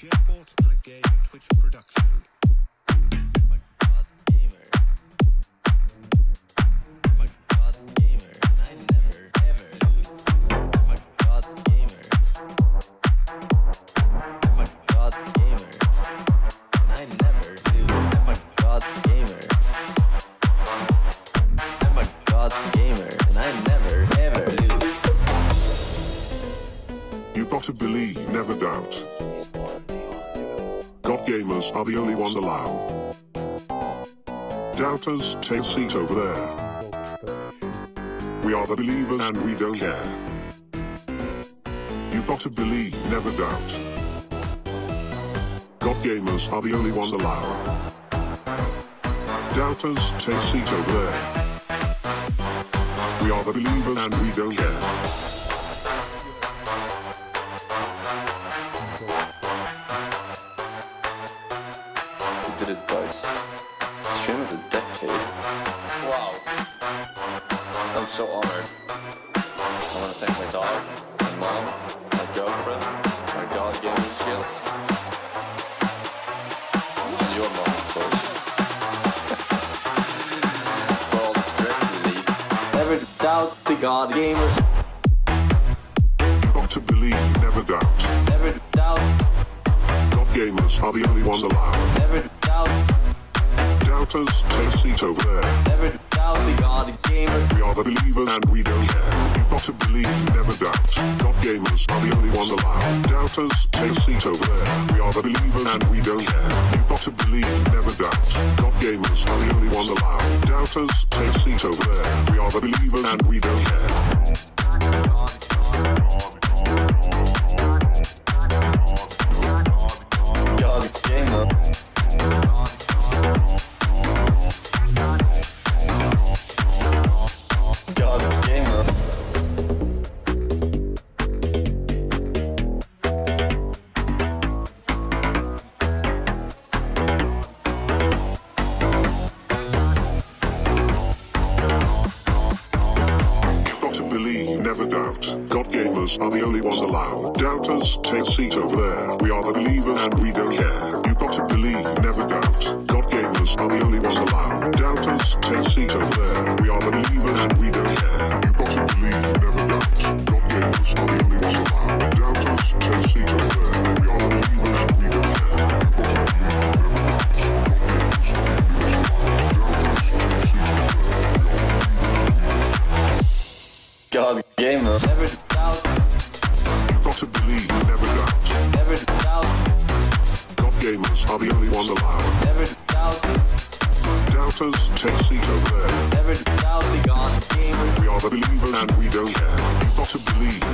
Jet Fortnite Game Twitch production. I'm a god gamer. I'm a god gamer, and I never ever lose. I'm a god gamer. I'm a god gamer, and I never lose. I'm a god gamer. I'm a god gamer, and I never ever lose. You gotta believe, never doubt. Gamers are the only ones allowed. Doubters, take a seat over there. We are the believers and we don't care. You gotta believe, never doubt. God gamers are the only ones allowed. Doubters, take a seat over there. We are the believers and we don't care. You did it twice. Stream of the decade. Wow. I'm so honored. I want to thank my dog, my mom, my girlfriend, my god gaming skills. And your mom, of course. For all the stress relief. Never doubt the god gamer. You got to believe, never doubt. Never doubt. God gamers are the only ones allowed. Never doubt. Doubters, take a seat over there. Never doubt the god gamer. We are the believers and we don't care. You got to believe, never doubt. God gamers are the only ones allowed. Doubters, take a seat over there. We are the believers and we don't care. You got to believe, never doubt. God gamers are the only ones allowed. Doubters, take a seat over there. We are the believers and we don't care. Never doubt. God gamers are the only ones allowed. Doubters, take a seat over there. We are the believers and we don't care. God gamer. Never doubt. You got to believe, never doubt. Never doubt. God gamers are the only ones allowed. Never doubt. Doubters, take seat over there. Never doubt the god gamer. We are the believers and we don't care. You got to believe,